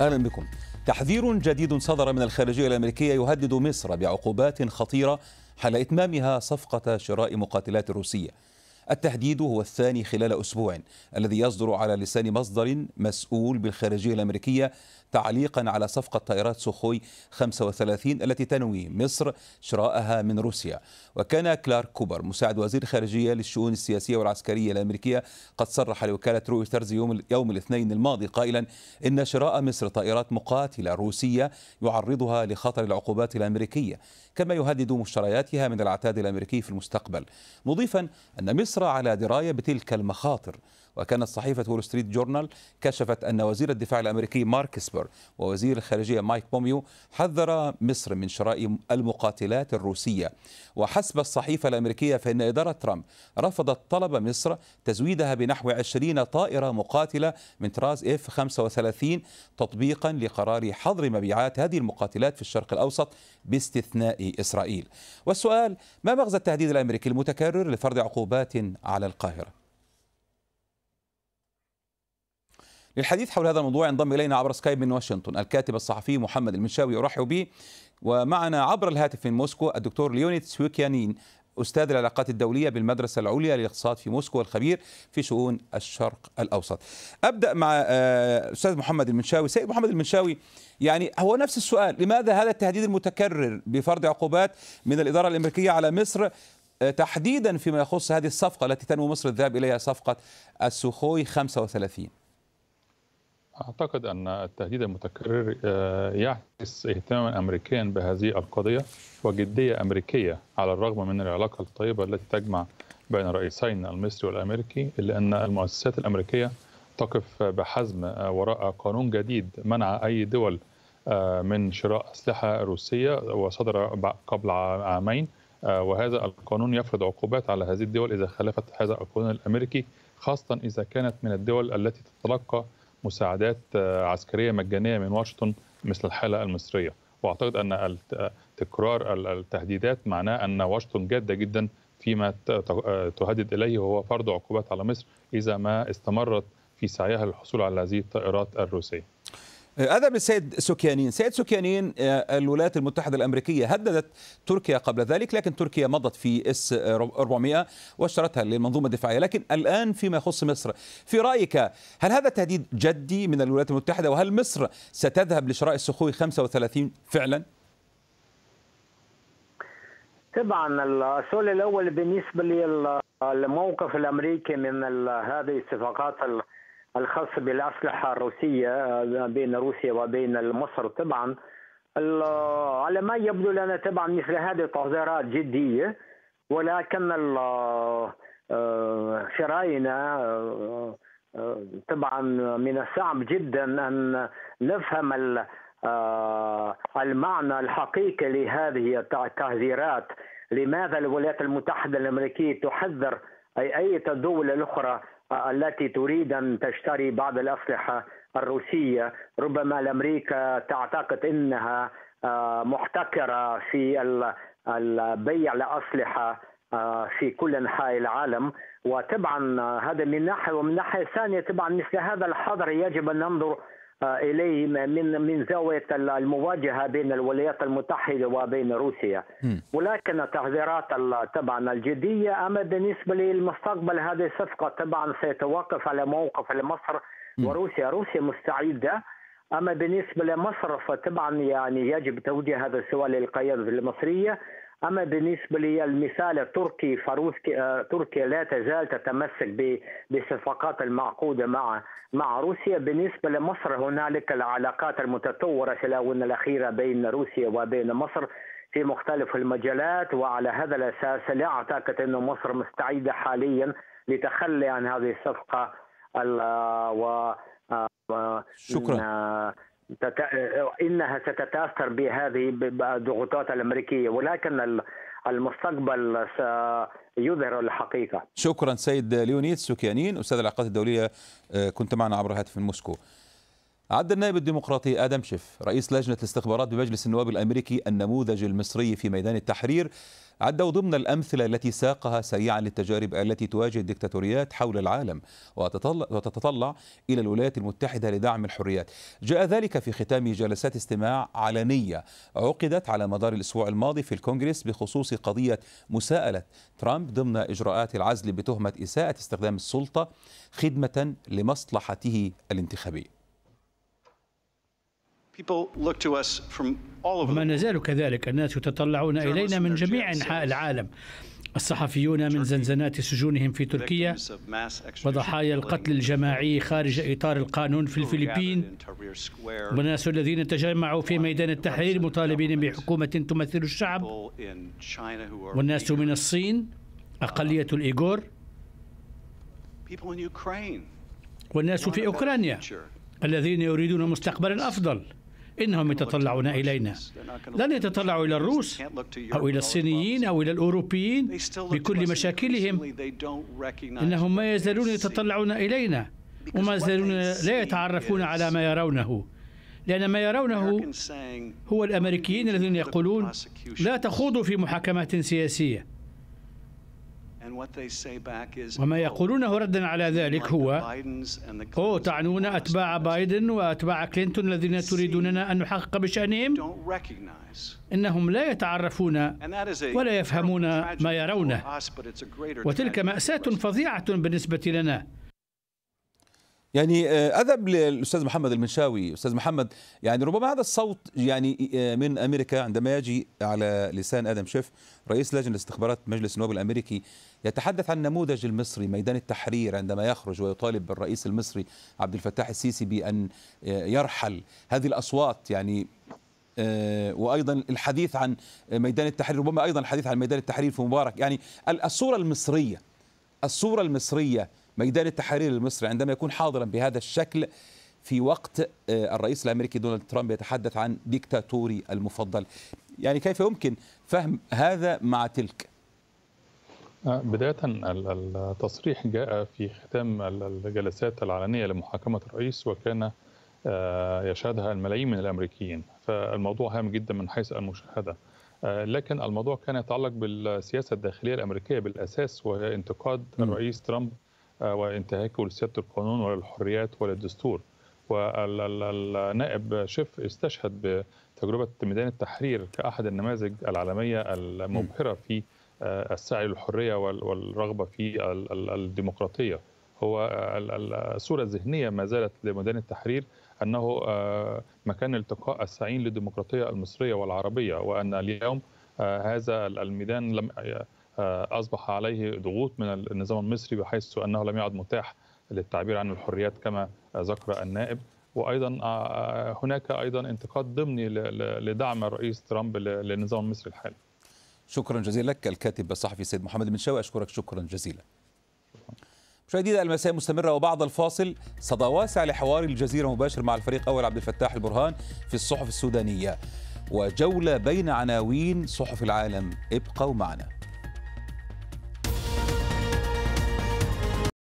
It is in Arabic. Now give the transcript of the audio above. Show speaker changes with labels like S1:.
S1: أهلا بكم. تحذير جديد صدر من الخارجية الأمريكية يهدد مصر بعقوبات خطيرة حال إتمامها صفقة شراء مقاتلات روسية. التهديد هو الثاني خلال أسبوع الذي يصدر على لسان مصدر مسؤول بالخارجية الأمريكية تعليقا على صفقة طائرات سوخوي 35 التي تنوي مصر شراءها من روسيا. وكان كلارك كوبر مساعد وزير الخارجية للشؤون السياسية والعسكرية الأمريكية قد صرح لوكالة رويترز يوم, يوم الاثنين الماضي قائلا إن شراء مصر طائرات مقاتلة روسية يعرضها لخطر العقوبات الأمريكية كما يهدد مشترياتها من العتاد الأمريكي في المستقبل. مضيفا أن مصر على دراية بتلك المخاطر. وكانت صحيفة وول ستريت جورنال كشفت أن وزير الدفاع الأمريكي مارك إسبر ووزير الخارجية مايك بومبيو حذر مصر من شراء المقاتلات الروسية. وحسب الصحيفة الأمريكية فإن إدارة ترامب رفضت طلب مصر تزويدها بنحو 20 طائرة مقاتلة من طراز إف 35 تطبيقا لقرار حظر مبيعات هذه المقاتلات في الشرق الأوسط باستثناء إسرائيل. والسؤال ما مغزى التهديد الأمريكي المتكرر لفرض عقوبات على القاهرة؟ للحديث حول هذا الموضوع انضم إلينا عبر سكايب من واشنطن الكاتب الصحفي محمد المنشاوي ارحب به ومعنا عبر الهاتف من موسكو الدكتور ليونيد سويكيانين أستاذ العلاقات الدولية بالمدرسة العليا للاقتصاد في موسكو والخبير في شؤون الشرق الأوسط. أبدأ مع أستاذ محمد المنشاوي، سيد محمد المنشاوي يعني هو نفس السؤال، لماذا هذا التهديد المتكرر بفرض عقوبات من الإدارة الأمريكية على مصر؟ تحديدا فيما يخص هذه الصفقة التي تنوي مصر الذهاب إليها صفقة السوخوي 35
S2: أعتقد أن التهديد المتكرر يعكس اهتماما أمريكيا بهذه القضية وجدية أمريكية على الرغم من العلاقة الطيبة التي تجمع بين الرئيسين المصري والأمريكي إلا أن المؤسسات الأمريكية تقف بحزم وراء قانون جديد منع أي دول من شراء أسلحة روسية وصدر قبل عامين وهذا القانون يفرض عقوبات على هذه الدول إذا خالفت هذا القانون الأمريكي خاصة إذا كانت من الدول التي تتلقى مساعدات عسكرية مجانية من واشنطن مثل الحالة المصرية وأعتقد أن تكرار التهديدات معناه أن واشنطن جادة جدا فيما تهدد إليه وهو فرض عقوبات على مصر إذا ما استمرت في سعيها للحصول على هذه الطائرات الروسية.
S1: هذا بالسيد سوكيانين سيد سوكيانين الولايات المتحدة الأمريكية هددت تركيا قبل ذلك لكن تركيا مضت في إس 400 واشترتها للمنظومة الدفاعية. لكن الآن فيما يخص مصر في رأيك هل هذا تهديد جدي من الولايات المتحدة؟ وهل مصر ستذهب لشراء السخوي 35 فعلا؟
S3: طبعا السؤال الأول بالنسبة للموقف الأمريكي من هذه الصفقات الخاصة بالأسلحة الروسية بين روسيا وبين مصر طبعا. على ما يبدو لنا طبعا مثل هذه التحذيرات جدية ولكن شراينا طبعا من الصعب جدا أن نفهم المعنى الحقيقي لهذه التحذيرات لماذا الولايات المتحدة الأمريكية تحذر أي أي دولة أخرى التي تريد أن تشتري بعض الأسلحة الروسية. ربما الأمريكا تعتقد إنها محتكرة في البيع الاسلحه في كل أنحاء العالم. وطبعا هذا من ناحية ومن ناحية ثانية طبعا مثل هذا الحظر يجب أن ننظر اليه من من زاوية المواجهة بين الولايات المتحدة وبين روسيا. ولكن التحذيرات طبعا الجدية أما بالنسبة للمستقبل هذه الصفقه طبعا سيتوقف على موقف لمصر وروسيا. روسيا مستعدة. أما بالنسبة لمصر فطبعا يعني يجب توجيه هذا السؤال للقيادة المصرية. أما بالنسبة للمثال التركي فروسيا تركيا لا تزال تتمسك بالصفقات المعقودة مع مع روسيا. بالنسبة لمصر هنالك العلاقات المتطورة في الآونة الأخيرة بين روسيا وبين مصر في مختلف المجالات وعلى هذا الأساس لا أعتقد انه مصر مستعدة حاليا لتخلي عن هذه الصفقة و
S1: شكرا.
S3: إنها ستتاثر بهذه الضغوطات الأمريكية ولكن المستقبل سيظهر الحقيقة.
S1: شكرا سيد ليونيد سوكيانين أستاذ العلاقات الدولية كنت معنا عبر هاتف من موسكو. أعد النائب الديمقراطي آدم شيف رئيس لجنة الاستخبارات بمجلس النواب الأمريكي النموذج المصري في ميدان التحرير عده ضمن الأمثلة التي ساقها سريعا للتجارب التي تواجه الدكتاتوريات حول العالم وتتطلع إلى الولايات المتحدة لدعم الحريات. جاء ذلك في ختام جلسات استماع علنية عقدت على مدار الأسبوع الماضي في الكونغرس بخصوص قضية مساءلة ترامب ضمن إجراءات العزل بتهمة إساءة استخدام السلطة خدمة لمصلحته الانتخابية.
S4: وما نزال كذلك. الناس يتطلعون إلينا من جميع أنحاء العالم. الصحفيون من زنزانات سجونهم في تركيا. وضحايا القتل الجماعي خارج إطار القانون في الفلبين. والناس الذين تجمعوا في ميدان التحرير مطالبين بحكومة تمثل الشعب. والناس من الصين. أقلية الإيغور. والناس في أوكرانيا. الذين يريدون مستقبلا أفضل. إنهم يتطلعون إلينا. لن يتطلعوا إلى الروس أو إلى الصينيين أو إلى الأوروبيين بكل مشاكلهم. إنهم ما يزالون يتطلعون إلينا وما يزالون لا يتعرفون على ما يرونه. لأن ما يرونه هو الأمريكيين الذين يقولون لا تخوضوا في محاكمات سياسية. وما يقولونه ردا على ذلك هو أو تعنون أتباع بايدن وأتباع كلينتون الذين تريدوننا أن نحقق بشأنهم؟ إنهم لا يتعرفون ولا يفهمون ما يرونه. وتلك مأساة فظيعة بالنسبة لنا.
S1: يعني اذهب للأستاذ محمد المنشاوي. أستاذ محمد يعني ربما هذا الصوت يعني من أمريكا عندما يجي على لسان آدم شيف رئيس لجنة استخبارات مجلس النواب الأمريكي يتحدث عن النموذج المصري ميدان التحرير عندما يخرج ويطالب بالرئيس المصري عبد الفتاح السيسي بأن يرحل. هذه الأصوات يعني وأيضا الحديث عن ميدان التحرير ربما أيضا الحديث عن ميدان التحرير في مبارك. يعني الصورة المصرية الصورة المصرية ميدان التحرير المصري عندما يكون حاضرا بهذا الشكل في وقت الرئيس الأمريكي دونالد ترامب يتحدث عن ديكتاتوري المفضل. يعني كيف يمكن فهم هذا مع تلك؟
S2: بداية التصريح جاء في ختام الجلسات العلنية لمحاكمة الرئيس وكان يشهدها الملايين من الأمريكيين. فالموضوع هام جدا من حيث المشاهدة. لكن الموضوع كان يتعلق بالسياسة الداخلية الأمريكية بالأساس وهي انتقاد الرئيس ترامب وانتهاكه لسياده القانون وللحريات وللدستور والنائب شيف استشهد بتجربة ميدان التحرير كأحد النماذج العالمية المبهرة في السعي للحرية والرغبة في الديمقراطية. هو الصورة الذهنية ما زالت لميدان التحرير أنه مكان التقاء السعيين للديمقراطية المصرية والعربية وأن اليوم هذا الميدان لم أصبح عليه ضغوط من النظام المصري بحيث أنه لم يعد متاح للتعبير عن الحريات كما ذكر النائب. وأيضا هناك أيضا انتقاد ضمني لدعم الرئيس ترامب للنظام المصري الحالي.
S1: شكرا جزيلا لك الكاتب الصحفي سيد محمد المنشاوي أشكرك شكرا جزيلا. مشاهدينا المساء مستمرة وبعد الفاصل. صدى واسع لحوار الجزيرة مباشر مع الفريق أول عبد الفتاح البرهان في الصحف السودانية. وجولة بين عناوين صحف العالم ابقوا معنا.